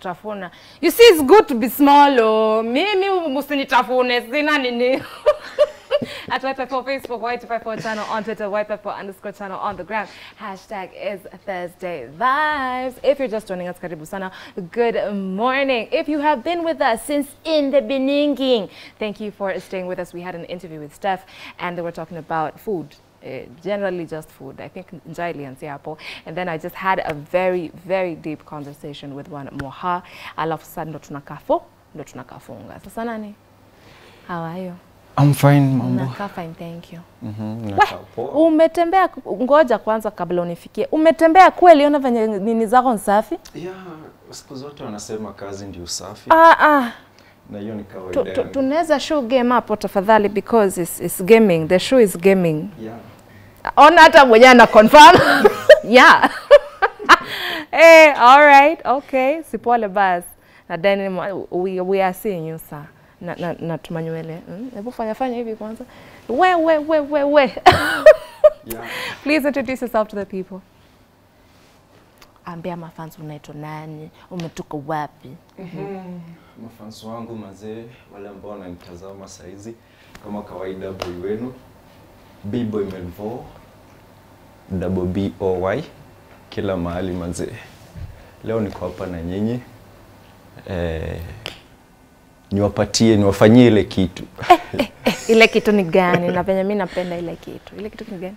Tafuna. You see it's good to be small oh. Mimi msinitafune sina nini. At White Pepper Facebook, White Pepper channel on Twitter, White Pepper underscore channel on the gram. Hashtag is Thursday Vibes. If you're just joining us, karibu sana. Good morning. If you have been with us since in the beginning, thank you for staying with us. We had an interview with Steph and they were talking about food. Uh, generally just food. I think njaa ilianzia hapo. And then I just had a very, very deep conversation with one Moha. Alafu sasa ndo tunakafo, ndo tunakafunga. Sasa nani? How are you? I'm fine, mambo. Nakaa fine, thank you. Mm -hmm, umetembea, ngoja kwanza kabla unifikie. Umetembea kweli? Ona venye nini zako ni safi? Yeah, siku zote wanasema kazi ndio usafi Ah, ah. na hiyo ni kawaida. Tunaweza show game hapo tafadhali because it's, it's gaming. The show is gaming. Yeah. Ona hata mwenyewe ana confirm. yeah. hey, all right. Okay. Sipole bas. Na then we, we are seeing you sir. Na, na, na tumanywele. Mm, Hebu fanya fanya hivi kwanza. We we we we we. Yeah. Please introduce yourself to the people. Ambia mafans unaitwa nani? Umetoka wapi? Mafans wangu mazee, wale ambao wananitazama saizi, kama kawaida, boy wenu B-boy Melvo, double B O Y, kila mahali mazee. Leo niko hapa na nyinyi eh, niwapatie niwafanyie ile kitu eh, eh, Ile kitu ni gani? Na venye mimi napenda ile kitu. Ile kitu ni gani?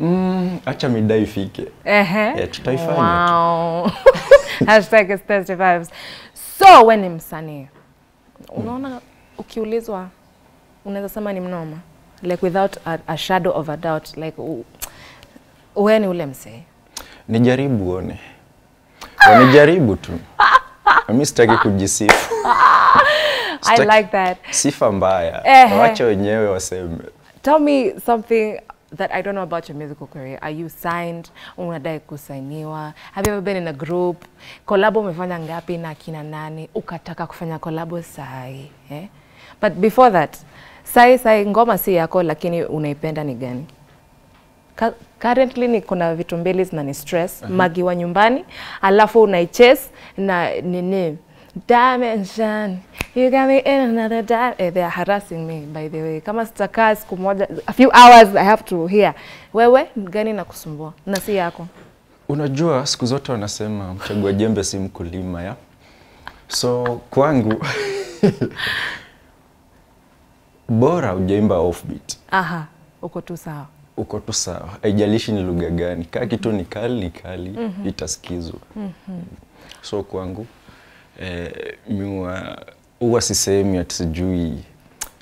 mm, acha midai ifike. Ehe. Eh, tutaifanya. Wow. Hashtag is Thursday vibes. So we ni msanii, unaona ukiulizwa unaweza sema ni mnoma like without a, a shadow of a doubt like wewe ni ule msee Nijaribu one, wanijaribu tu. Mimi sitaki kujisifu, I like that. sifa mbaya, Eh, wacha wenyewe waseme. Tell me something that I don't know about your musical career. Are you signed? Unadai kusainiwa? Have you ever been in a group? Kolabo umefanya ngapi na kina nani? Ukataka kufanya kolabo sahi, eh? But before that, sahi sai ngoma si yako lakini unaipenda ni gani? Ka currently ni kuna vitu mbili zina ni stress. uh -huh. Magi wa nyumbani, alafu unaichase na nini? Dimension. You got me in another dimension eh, they are harassing me by the way. Kama sitakaa siku moja, a few hours I have to hear. Wewe gani nakusumbua? Na si yako. Unajua, siku zote wanasema mchagua jembe si mkulima ya so kwangu bora ujaimba offbeat, Aha, uko tu sawa. uko tu sawa, haijalishi ni lugha gani, kaa kitu ni kali ni kali itasikizwa. mm -hmm. So kwangu eh, miwa huwa sisemi ati sijui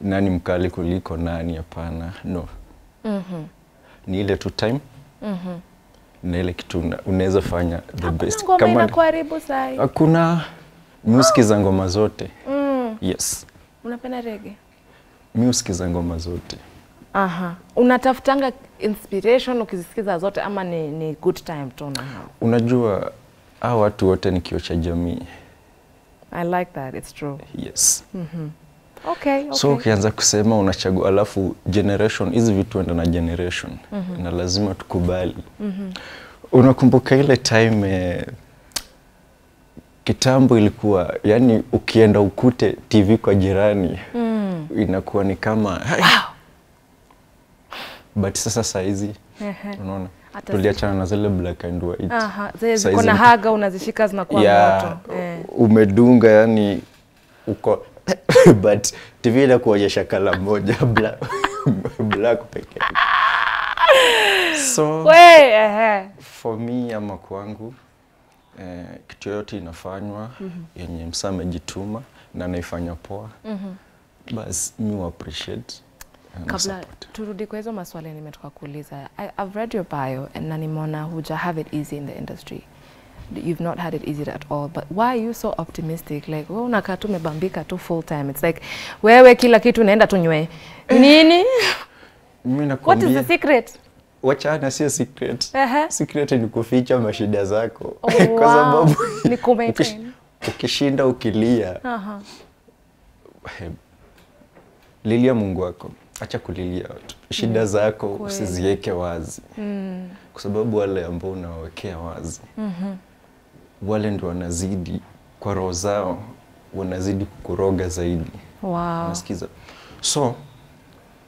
nani mkali kuliko nani, hapana, no. Ni ile tu time na ile kitu unaweza fanya the best. Kama inakuharibu sai. hakuna music za ngoma zote Mm. yes, Unapenda rege? Music za ngoma zote Aha. Unatafutanga inspiration ukizisikiza zote ama ni, ni good time tu na unajua hao watu wote ni kio cha jamii I like that. It's true. yes Mm -hmm. Okay, okay. so ukianza kusema unachagua alafu generation hizi vitu enda na generation mm -hmm. na lazima tukubali unakumbuka ile time eh, kitambo ilikuwa yani ukienda ukute tv kwa jirani inakuwa ni kama hey. wow. but sasa saizi unaona tuliachana na zile black and white Aha, zile Saizi ziko na ni- haga unazishika zinakuwa yeah, moto. Eh. umedunga yani uko but tv inakuonyesha kala moja black, black peke so We, ehe. for me ama kwangu eh, kitu yoyote inafanywa mm -hmm. yenye msa amejituma na anaifanya poa basi mi wa appreciate Kabla turudi kwa hizo maswali nimetoka kuuliza. I've read your bio and na nimeona huja have it easy in the industry. You've not had it easy at all, but why are you so optimistic? Like, wewe unakaa tu umebambika tu full time. It's like, wewe kila kitu unaenda tunywe. Nini? mi What is the secret? wachana sio secret Ehe. secret ni kuficha mashida zako Oh, kwa wow. sababu Ni kumaintain. ukishinda ukilia Aha. he- lilia Mungu wako, acha kulilia watu. Shida zako mm. usiziweke wazi, Mm. kwa sababu wale ambao unawawekea wazi mm -hmm. wale ndio wanazidi kwa roho zao wanazidi kukuroga zaidi Wow. Nasikiza. so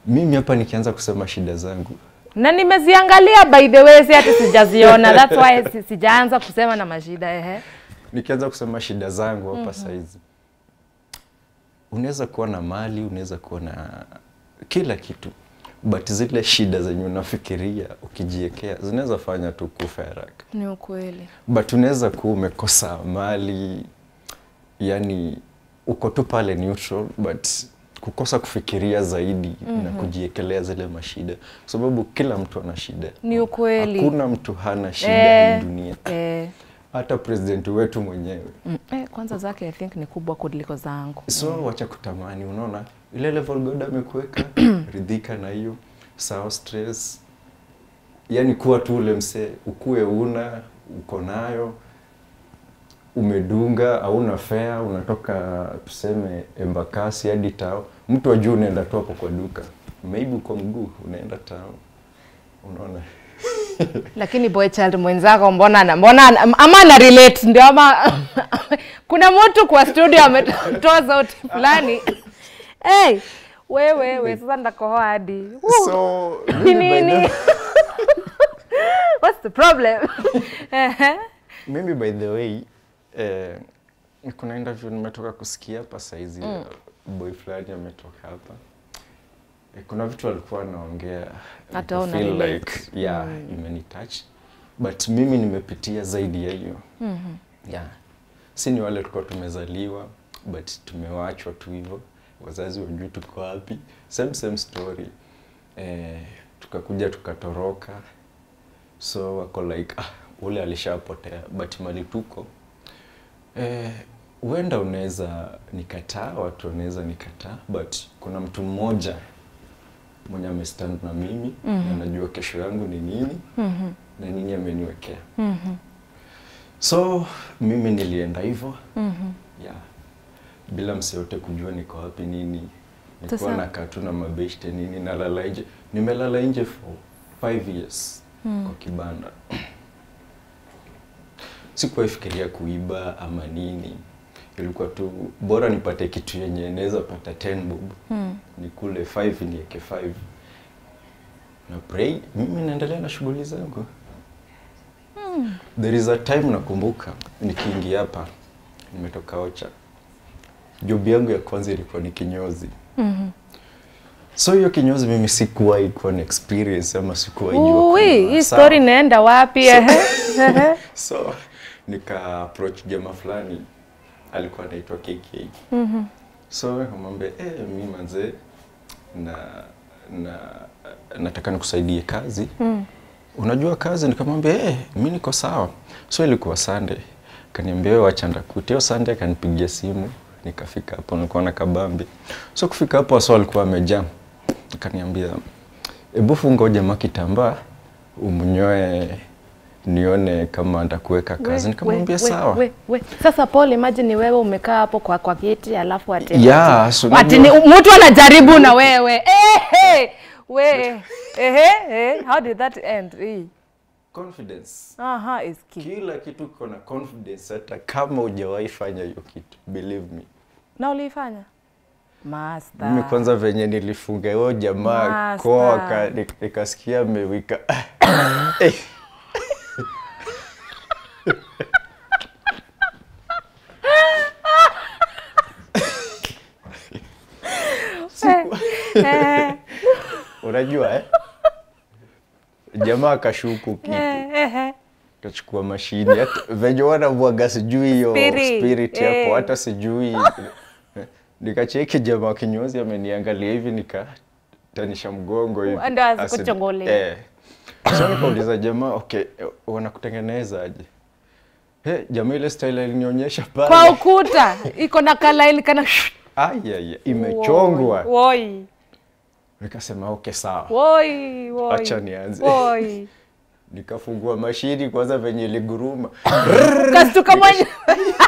mimi hapa nikianza kusema shida zangu Na nimeziangalia by the way, si hata sijaziona. That's why sijaanza kusema na mashida ehe. nikianza kusema shida zangu hapa mm -hmm. saizi unaweza kuwa na mali unaweza kuwa na kila kitu but zile shida zenye unafikiria ukijiekea zinaweza fanya tu kufa haraka Ni ukweli. but unaweza kuwa umekosa mali yani uko tu pale neutral but kukosa kufikiria zaidi mm -hmm. na kujiekelea zile mashida kwa sababu kila mtu ana shida Ni ukweli. hakuna mtu hana shida Eh, hii dunia Eh. Hata president wetu mwenyewe. Mm. Eh, kwanza zake I think ni kubwa kuliko zangu. so mm. wacha kutamani unaona? Ile level god amekuweka ridhika na hiyo sawa stress. Yani kuwa tu ule msee ukue una uko nayo umedunga hauna fea unatoka tuseme embakasi hadi tao mtu ajuu unaenda tu hapo kwa duka. Maybe uko mguu unaenda tao unaona Lakini boy child mwenzako mbona na mbona ama ana relate ndio ama kuna mtu kwa studio ametoa sauti fulani. Hey, wewe wewe sasa ndakohoa hadi. So Ni nini? What's the problem? Mimi by the way eh, kuna interview nimetoka kusikia hapa saizi mm. boy fulani ametoka hapa kuna vitu walikuwa anaongea feel like yeah mm. imenitouch. But mimi nimepitia zaidi ya hiyo. Mm-hmm. yeah. Si ni wale tulikuwa tumezaliwa but tumewachwa tu hivyo. Wazazi wajui tuko wapi. Same same story. Eh, tukakuja tukatoroka. So wako like ah, ule alishapotea but mali tuko. Eh, huenda unaweza nikataa watu wanaweza nikataa but kuna mtu mmoja mwenye amestand na mimi mm-hmm. na najua kesho yangu ni nini mm-hmm. na nini ameniwekea mm-hmm. so mimi nilienda hivyo mm-hmm. yeah. bila mse yote kujua niko wapi nini nilikuwa na nakaa tu na mabeshte nini nalala nje nimelala nje for five years mm. kwa kibanda sikuwaifikiria kuiba ama nini ilikuwa tu bora nipate kitu yenye naweza pata 10 bob mm. nikule 5 nieke 5 na pray mimi naendelea na shughuli zangu mm. there is a time nakumbuka nikiingia hapa nimetoka ocha job yangu ya kwanza ilikuwa ni kinyozi mm-hmm. so hiyo kinyozi mimi sikuwahi kuwa na experience ama sikuwahi jua hii story inaenda wapi? Ehe. so nika approach jamaa fulani alikuwa anaitwa KK mm-hmm. so nikamwambia eh, mi manze na na nataka nikusaidie kazi. Mm. unajua kazi nikamwambia eh, mi niko sawa. So ilikuwa Sunday. Kaniambia wewe wacha ndakute. Hiyo Sunday akanipigia simu nikafika hapo nilikuwa na kabambi. So kufika hapo wasa alikuwa amejaa akaniambia hebu funga ujamaa kitambaa umnyoe nione kama ndakuweka kazi nikamwambia sawa we, we. Sasa Paul, imagine ni wewe umekaa hapo kwa kwa kiti alafu ati Yeah, so ati mtu anajaribu na wewe. Ehe. We. eh, Eh. How did that end? Eh. confidence Aha, is key. kila kitu kiko na confidence hata kama hujawahi fanya hiyo kitu believe me Na uliifanya? Master. mimi kwanza venye nilifunga huyo jamaa kwa koa ka- nikasikia amewika Eh, Eh, unajua eh? jamaa kashuku kitu eh, eh, eh. kachukua mashini venye wanavwaga sijui hiyo Spirit, eh. hata sijui nikacheki jamaa kinyozi ameniangalia hivi nikatanisha mgongo hivi eh. so nikauliza jamaa okay eh, wanakutengeneza aje Hey, jamaa ile style alinionyesha Kwa ukuta iko na kalaini kana ayaya imechongwa Woi. nikasema okay sawa Woi, woi. Acha nianze. Woi. nikafungua mashini kwanza venye iliguruma Kastuka mwenye.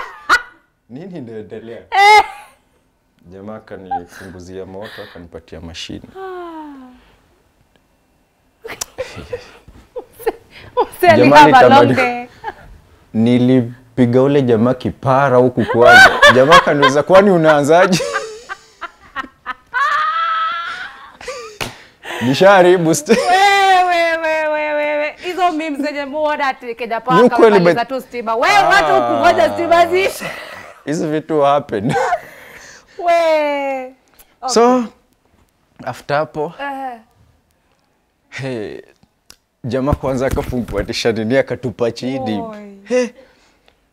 nini inaendelea Eh. jamaa kanifunguzia moto akanipatia mashini Useli Jamani, have a long tamani- day. piga ule jamaa kipara huku kwanza. Jamaa kaniuliza kwani unaanzaje? Nishaharibu. Hizo memes zenye muona ati Kenya Power kamaliza tu stima. Wewe watu kungoja stima ziishe. hizi vitu happen. We. So after hapo Eh, hey, jamaa kwanza akafunguatisha nini akatupa chini. Hey,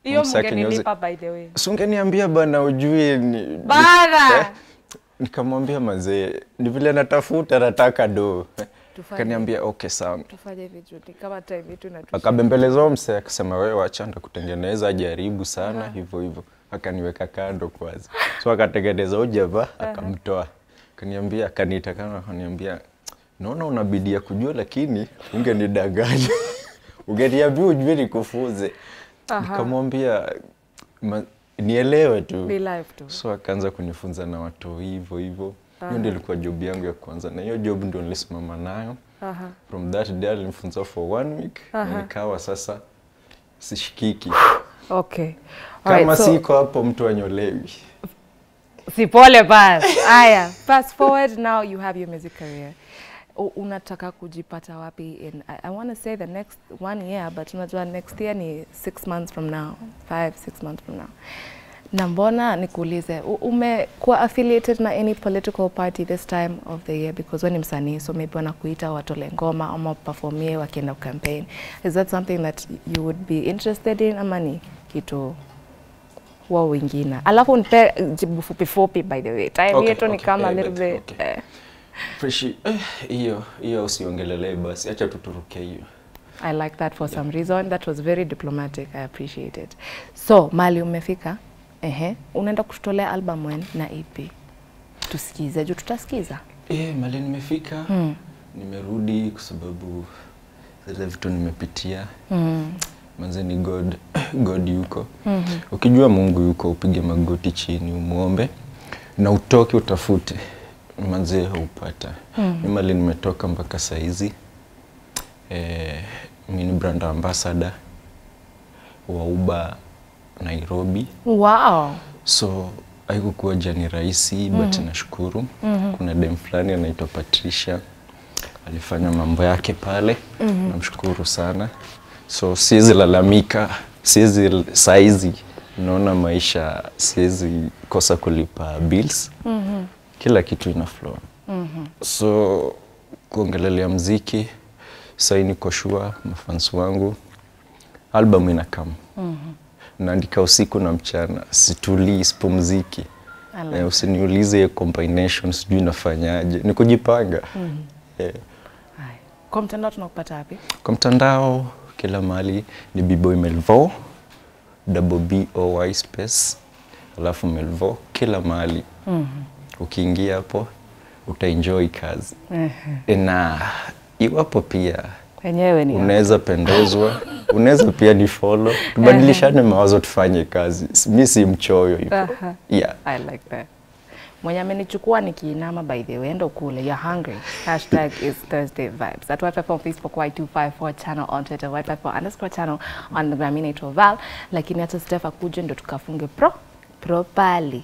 Hiyo mngenilipa by the way. si ungeniambia bana ujui ni, Bana. Eh, nikamwambia mazee ni vile natafuta nataka do. Kaniambia okay sawa. Tufanye vizuri kama time yetu na akabembeleza mse akasema wewe wachanda kutengeneza jaribu sana hivyo hivyo. Akaniweka kando kwanza. So akatengeneza ujava akamtoa. Kaniambia akaniita kama akaniambia naona una bidii ya kujua lakini ungenidanganya ungeniambia ujue nikufuze nikamwambia nielewe tu. Be live tu. so akaanza kunifunza na watu hivyo hivyo hiyo ndio ilikuwa job yangu ya kwanza na hiyo job ndio nilisimama nayo. Aha. from that day alinifunza for one week na nikawa sasa sishikiki. Okay. kama Alright, so- siko hapo mtu anyolewi. Sipole pole Aya, fast forward now you have your music career unataka kujipata wapi in I, I want to say the next one year but unajua next year ni six months from now five six months from now. Na mbona nikuulize umekuwa affiliated na any political party this time of the year? Because wewe ni msanii so maybe wanakuita watole ngoma ama performie wakienda campaign. Is that something that you would be interested in ama ni kitu wao wengine? Alafu nipe jibu fupi fupi by the way. Time Okay, yetu ni okay, kama a little bit okay. eh, freshi eh, hiyo hiyo usiongelelee basi acha tuturuke hiyo. I like that for yeah. some reason. That was very diplomatic. I appreciate it. So mali umefika? Ehe. Unaenda kututolea album when? Na EP tusikize juu tutasikiza. Eh, mali nimefika. Mm. nimerudi kwa sababu zile vitu nimepitia. Mm. manze ni god god yuko. Mm -hmm. ukijua mungu yuko upige magoti chini umuombe na utoke utafute manzee haupata mm. mi mali nimetoka mpaka saizi. E, mi ni brand ambassador wa uba nairobi. Wow. So haikukuwa jani rahisi mm. but nashukuru. Mm -hmm. kuna dem fulani anaitwa patricia. Alifanya mambo yake pale. Mm -hmm. namshukuru sana. So siwezi lalamika. Siwezi saizi. Naona maisha siwezi kosa kulipa bills kila kitu ina flow. Mm -hmm. so kuongelelea mziki sai niko shua mafans wangu album ina kama naandika usiku na mchana situlii sipumziki. Eh, usiniulize combination sijui nafanyaje. Ni kujipanga -hmm. yeah. kwa mtandao tunakupata wapi? Kwa mtandao kila mahali ni bboy melvo double b o y space alafu melvo kila mahali ukiingia hapo utaenjoy kazi Ehe. na iwapo pia wenyewe ni unaweza pendezwa unaweza pia ni follow tubadilishane mawazo tufanye kazi mi si mchoyo hivyo Aha. yeah. I like that. Mwenye amenichukua nikiinama by the way, endo kule, you're hungry. Hashtag is Thursday vibes. At Wi-Fi on Facebook, Y254 channel on Twitter, Wi-Fi underscore channel on the Gram inaitwa Val. Lakini hata Steph akuje ndo tukafunge pro properly.